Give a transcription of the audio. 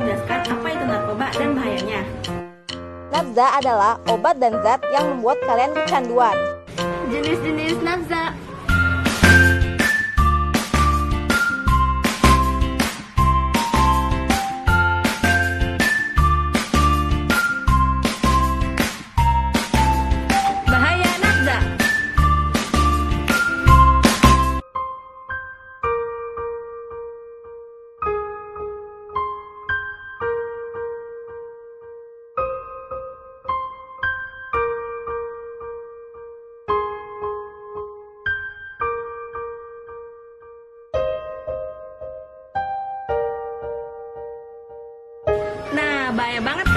menjelaskan apa itu narkoba dan bahayanya. Nafza adalah obat dan zat yang membuat kalian kecanduan. Jenis-jenis nafza Surabaya banget